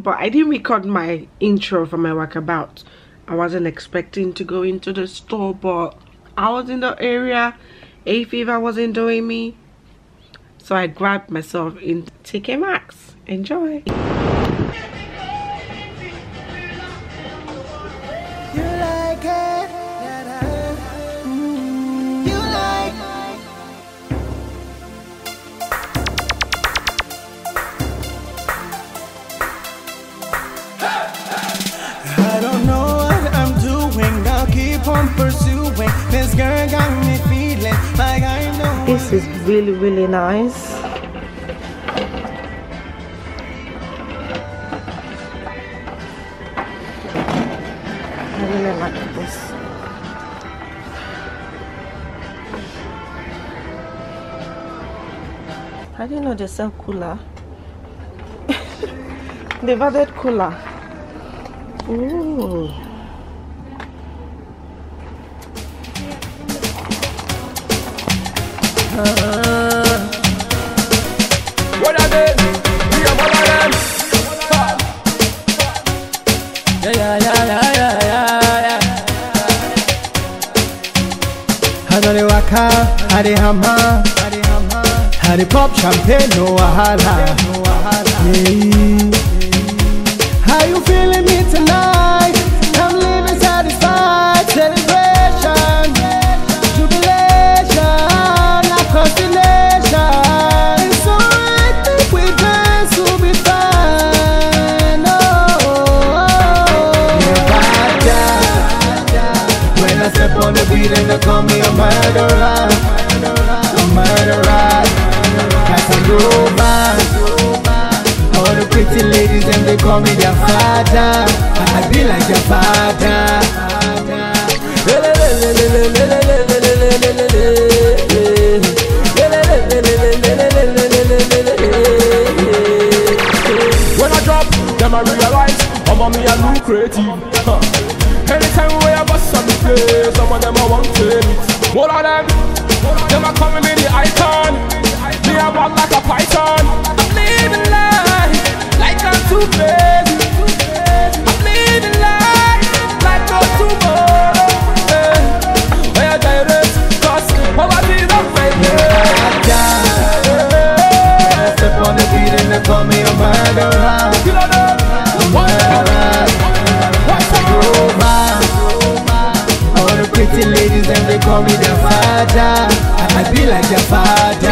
but i didn't record my intro for my walkabout i wasn't expecting to go into the store but i was in the area. A fever wasn't doing me. So i grabbed myself in tk maxx enjoy This is really, really nice. I really like this. I didn't know they sell cooler. They've cooler. Ooh. What? We are one of them. Yeah, yeah, yeah, yeah, yeah, yeah, hammer? How they pop champagne? No wahala. Yeah. Father. I be like their father. When I drop, them I realize I'm on me a new creative. Anytime we a bust on the some of them I want to meet. More of them, them are calling me the icon. Me a ball like a python. I'm living life like I'm too busy. Call me their father. I be like their father.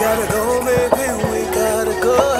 gotta go, baby, we gotta go.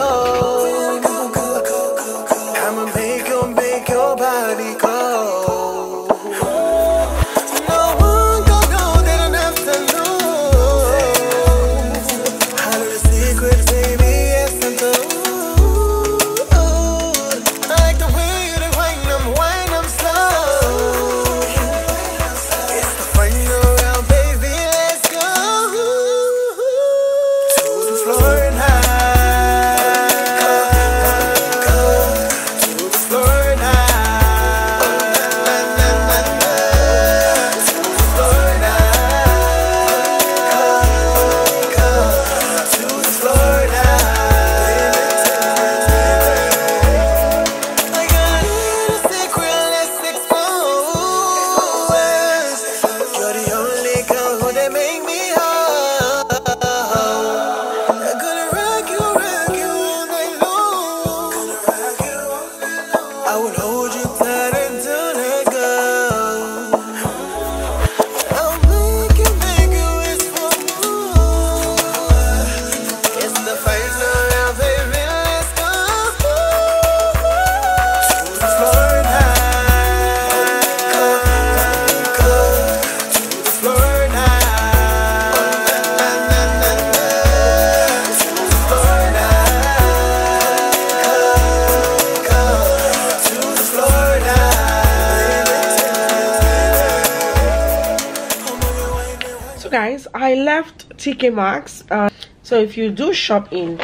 TK Maxx. Uh, so if you do shop in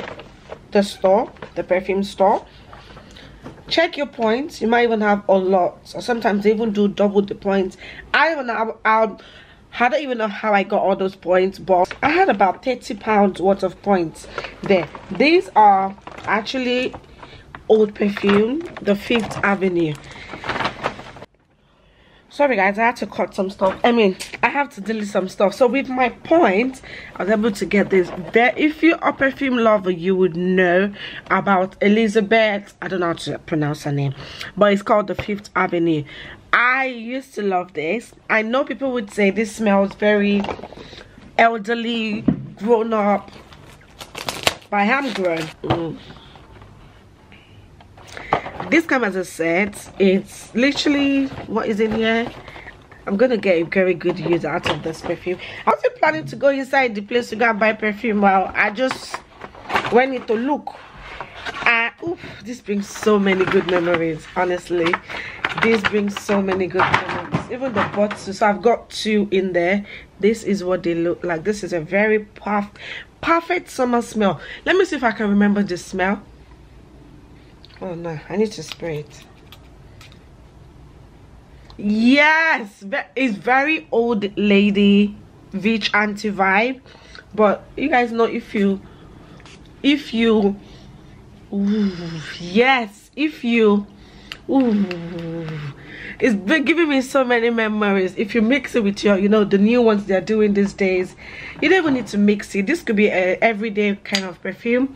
the store, the perfume store, check your points. You might even have a lot, or sometimes they even do double the points. I don't know. how- I don't even know how I got all those points, but I had about 30 pounds worth of points there. These are actually old perfume, the Fifth Avenue sorry guys i had to cut some stuff. I mean i have to delete some stuff. So with my points i was able to get this. There if you're a perfume lover you would know about elizabeth i don't know how to pronounce her name but it's called the fifth avenue. I used to love this. I know people would say this smells very elderly grown up but i am grown. Mm this come as a set. It's literally what is in here? I'm gonna get a very good use out of this perfume. I wasn't planning to go inside the place to go and buy perfume well i just went in to look. And oof, this brings so many good memories honestly. This brings so many good memories. Even the bottles so i've got two in there. This is what they look like. This is a very perf perfect summer smell. Let me see if i can remember the smell Oh no, I need to spray it. Yes, it's very old lady Vich anti vibe, but you guys know if you, if you, ooh, yes, if you, ooh, it's been giving me so many memories. If you mix it with your, you know, the new ones they're doing these days, you don't even need to mix it. This could be a everyday kind of perfume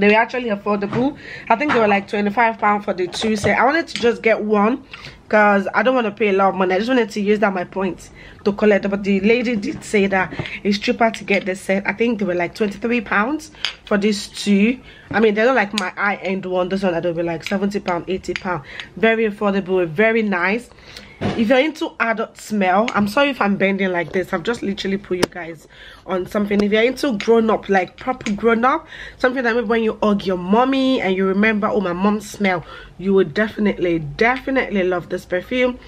they were actually affordable. I think they were like 25 pounds for the two set. I wanted to just get one because i don't want to pay a lot of money. I just wanted to use that my points to collect. But the lady did say that it's cheaper to get the set. I think they were like 23 pounds for these two. I mean they're not like my high-end one. This one that will be like 70 pound 80 pound very affordable very nice if you're into adult smell i'm sorry if i'm bending like this. I've just literally put you guys on something. If you're into grown up like proper grown up something that when you hug your mommy and you remember oh my mom's smell you would definitely definitely love this perfume.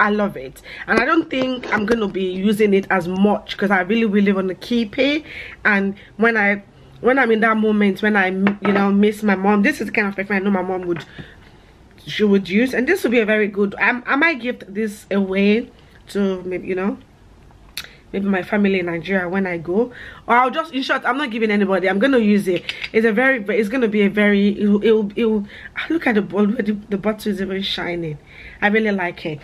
I love it. And i don't think i'm gonna be using it as much because i really really want to keep it. And when i when i'm in that moment when i you know miss my mom this is the kind of perfume i know my mom would she would use and this would be a very good I, I might give this away to maybe you know maybe my family in nigeria when i go. Or i'll just in short i'm not giving anybody i'm gonna use it. It's a very it's gonna be a very it'll, it'll, it'll ah, look at the the, the bottle is even shining. I really like it.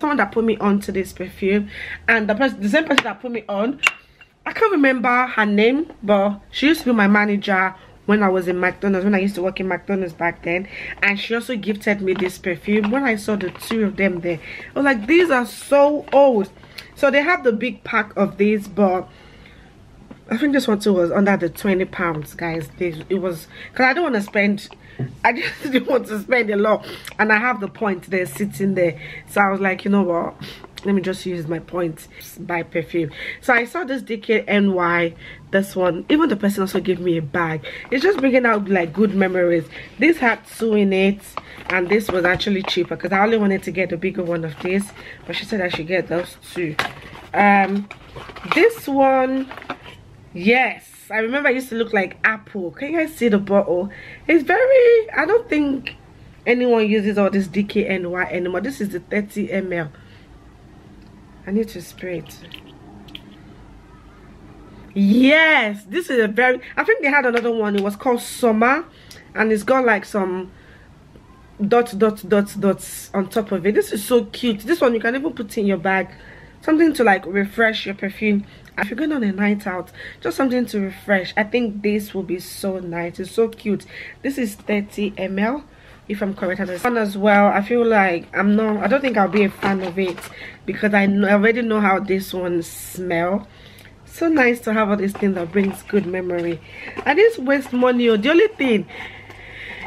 Someone that put me on to this perfume and the person the same person that put me on i can't remember her name but she used to be my manager when I was in McDonald's, when I used to work in McDonald's back then. And she also gifted me this perfume. When I saw the two of them there, I was like, these are so old. So they have the big pack of these, but I think this one too was under the 20 pounds, guys. This, it was, because I don't want to spend, I just didn't want to spend a lot. And I have the point there sitting there. So I was like, you know what? Let me just use my points buy perfume. So i saw this dkny this one. Even the person also gave me a bag. It's just bringing out like good memories. This had two in it and this was actually cheaper because i only wanted to get the bigger one of this but she said i should get those two. Um this one yes i remember i used to look like apple. Can you guys see the bottle? It's very i don't think anyone uses all this dkny anymore. This is the 30 ml I need to spray it. Yes, this is a very, I think they had another one. It was called Summer and it's got like some dots, dots, dots, dots on top of it. This is so cute. This one you can even put in your bag. Something to like refresh your perfume. If you're going on a night out, just something to refresh. I think this will be so nice. It's so cute. This is 30 ml if i'm correct one as well i feel like i'm not i don't think i'll be a fan of it because i, know, I already know how this one smell so nice to have all these things that brings good memory i didn't waste money oh the only thing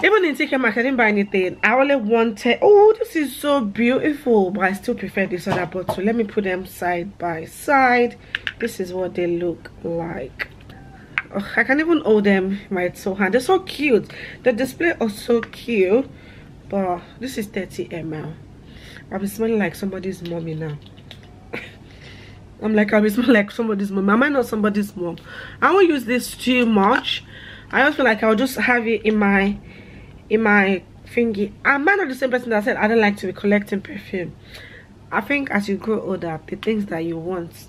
even in TK Maxx, I didn't buy anything. I only wanted, oh, this is so beautiful, but I still prefer this other bottle. Let me put them side by side. This is what they look like. I can't even hold them my two hand. They're so cute. The display is so cute, but this is 30 ml. I'll be smelling like somebody's mommy now. I'm like, I'll be smelling like somebody's mom. Am I not somebody's mom? I won't use this too much. I just feel like I'll just have it in my in my thingy i'm not the same person that said i don't like to be collecting perfume i think as you grow older the things that you want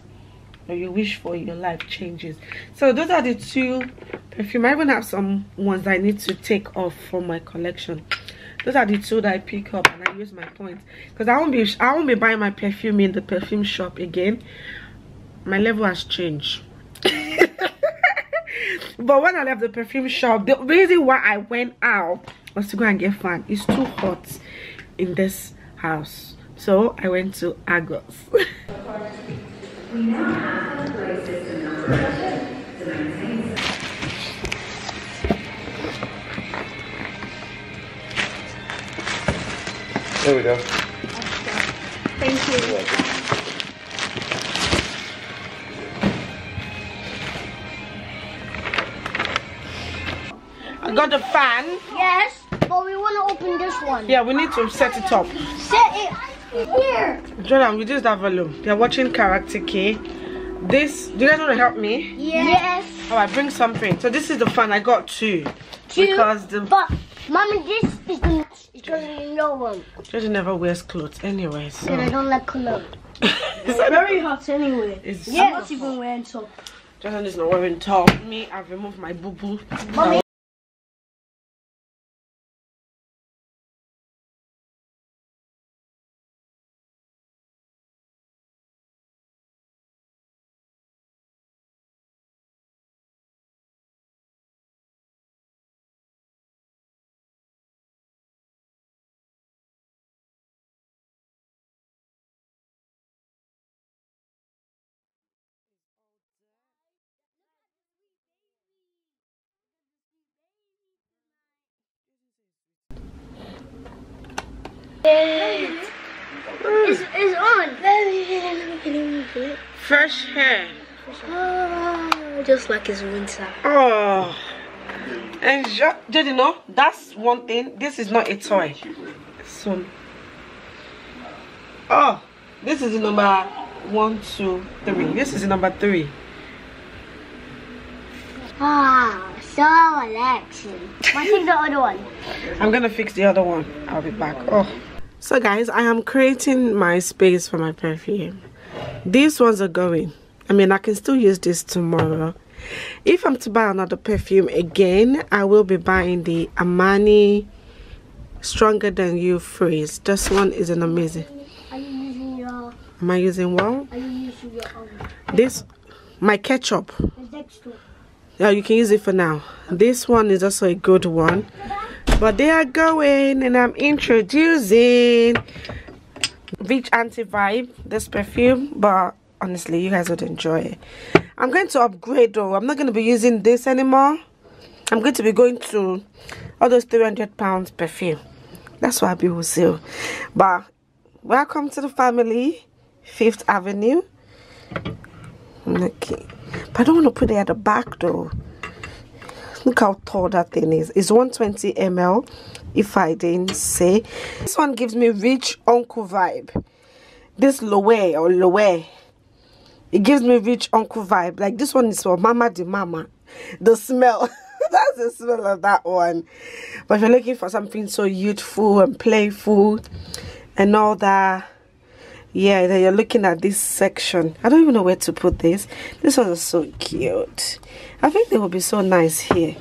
you wish for in your life changes. So those are the two perfume. I even have some ones i need to take off from my collection. Those are the two that i pick up and i use my points. Because i won't be i won't be buying my perfume in the perfume shop again. My level has changed. But when i left the perfume shop the reason why i went out was to go and get fan. It's too hot in this house. So i went to Argos There we go. Thank you. i got the fan Yes, but we want to open this one. yeah we need to set it up Set it here. jordan reduce that volume they're watching character k this do you guys want to help me Yes. yes. all right bring something so this is the fan i got two Two, because the But, mommy, this is the because you know one. jordan never wears clothes anyway so And I don't like cologne. it's Very hot anyway. It's I'm not even wearing top. jordan is not wearing top me i've removed my boo boo Mommy. It's, it's on. fresh hair Oh, just like it's winter. oh and did you know that's one thing this is not a toy so oh this is the number one two three this is the number three Ah, so relaxing. What's the other one? I'm gonna fix the other one. I'll be back. Oh. So guys, I am creating my space for my perfume. These ones are going. I mean, I can still use this tomorrow. If I'm to buy another perfume again, I will be buying the Armani Stronger Than You Freeze. This one is an amazing. Are you using your? Am I using one? Are you using your own? This, my ketchup. The next one. Yeah, you can use it for now. This one is also a good one. But they are going and I'm introducing Beach Anti Vibe, this perfume. But honestly, you guys would enjoy it. I'm going to upgrade though. I'm not going to be using this anymore. I'm going to be going to all those 300 pounds perfume. That's why people sell. But welcome to the family, Fifth Avenue. Okay. But I don't want to put it at the back though. Look how tall that thing is. It's 120 ml, if I didn't say. This one gives me rich uncle vibe. This lower or lower. It gives me rich uncle vibe. Like this one is for Mama the Mama. The smell. That's the smell of that one. But if you're looking for something so youthful and playful and all that yeah then you're looking at this section i don't even know where to put this this one is so cute i think they will be so nice here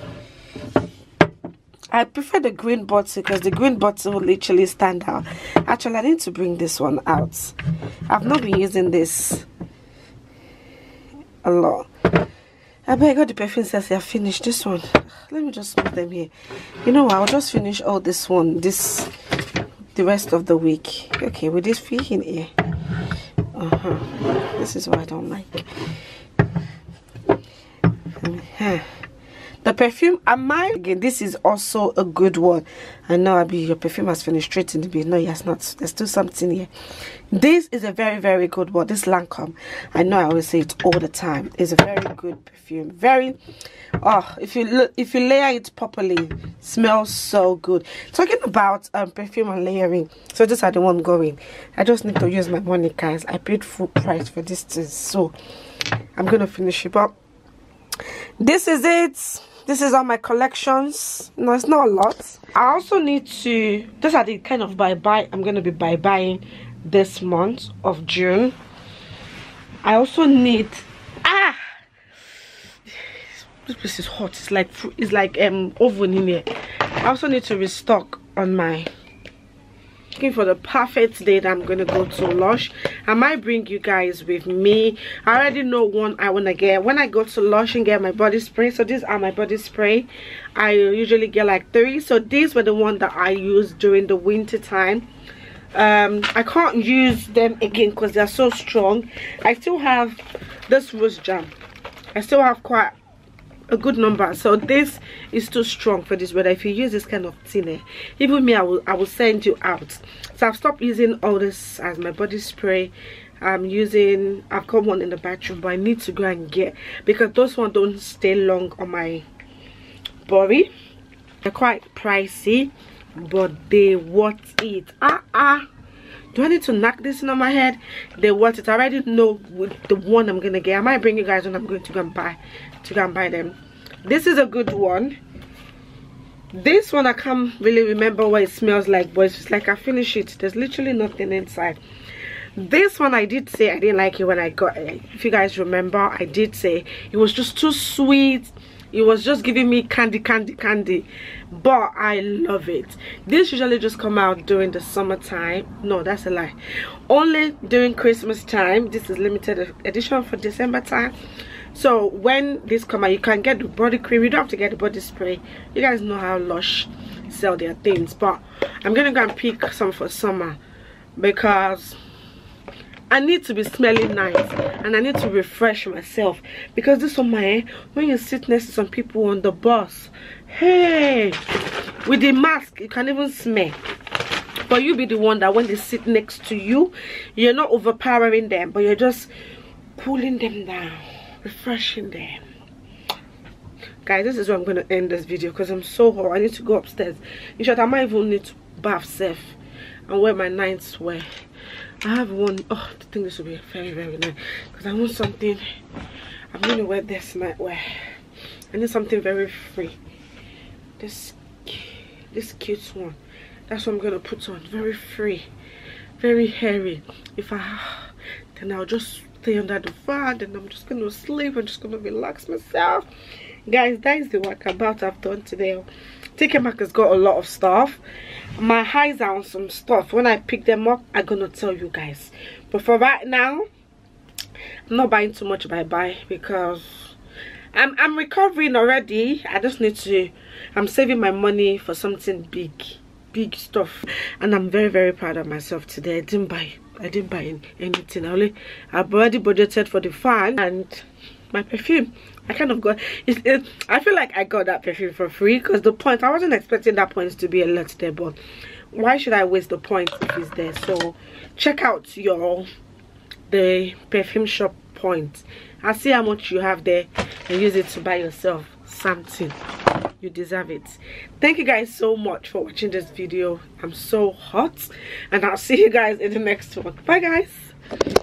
i prefer the green bottle because the green bottle will literally stand out actually i need to bring this one out i've not been using this a lot I bet I got the perfume says I finished this one. Let me just move them here. You know what? I'll just finish all this one. This the rest of the week. Okay, with this fee in here. Uh-huh. This is what I don't like. Uh-huh. The perfume am my again. This is also a good one. I know Abbey, your perfume has finished straight in the bin. No, yes, not. There's still something here. This is a very, very good one. This Lancome. I know I always say it all the time. It's a very good perfume. Very oh if you look if you layer it properly, smells so good. Talking about um perfume and layering. So these are the one going. I just need to use my money, guys. I paid full price for this thing, so I'm gonna finish it up. This is it this is all my collections. No it's not a lot. I also need to these are the kind of buy buy i'm to be buy buying this month of june. I also need ah! This place is hot. It's like it's like um oven in here. I also need to restock on my looking for the perfect day that i'm gonna go to lush. I might bring you guys with me. I already know one i want to get. When i go to lush and get my body spray so these are my body spray. I usually get like three. So these were the one that i use during the winter time. Um i can't use them again because they're so strong. I still have this rose jam. I still have quite a good number. So this is too strong for this weather if you use this kind of thing eh, even me i will i will send you out. So i've stopped using all this as my body spray. I'm using i've got one in the bathroom but i need to go and get because those ones don't stay long on my body. They're quite pricey but they worth it. Ah ah do I need to knock this in on my head? They want it. I already know the one I'm gonna get. I might bring you guys when I'm going to go and buy to go and buy them. This is a good one. This one I can't really remember what it smells like, but it's just like I finish it. There's literally nothing inside. This one I did say I didn't like it when I got it. If you guys remember, I did say it was just too sweet it was just giving me candy candy candy. But i love it. This usually just come out during the summertime. No that's a lie. Only during christmas time. This is limited edition for december time. So when this come out you can get the body cream. You don't have to get the body spray. You guys know how lush sell their things. But i'm gonna go and pick some for summer because I need to be smelling nice and I need to refresh myself. Because this one my eh, when you sit next to some people on the bus hey with the mask you can even smell. But you be the one that when they sit next to you you're not overpowering them but you're just cooling them down refreshing them. Guys this is where i'm going to end this video because i'm so hot. I need to go upstairs. In short i might even need to bath safe and wear my night wear I have one. Oh, I think this will be very, very nice. Because I want something. I'm going to wear this nightwear. I need something very free. This, this cute one. That's what I'm going to put on. Very free. Very hairy. If I, then I'll just stay under the fan. Then I'm just going to sleep. I'm just going to relax myself. Guys, that is the work about I've done today. TK Maxx has got a lot of stuff my eyes are on some stuff. When i pick them up i'm gonna tell you guys. But for right now i'm not buying too much bye bye because i'm i'm recovering already. I just need to i'm saving my money for something big big stuff. And i'm very very proud of myself today. I didn't buy i didn't buy anything. I only i've already budgeted for the fan and my perfume. I kind of got it, it, I feel like I got that perfume for free because the point I wasn't expecting that points to be a lot there but why should I waste the points if it's there? So check out your the perfume shop point. I see how much you have there and use it to buy yourself something. You deserve it. Thank you guys so much for watching this video. I'm so hot and i'll see you guys in the next one. Bye guys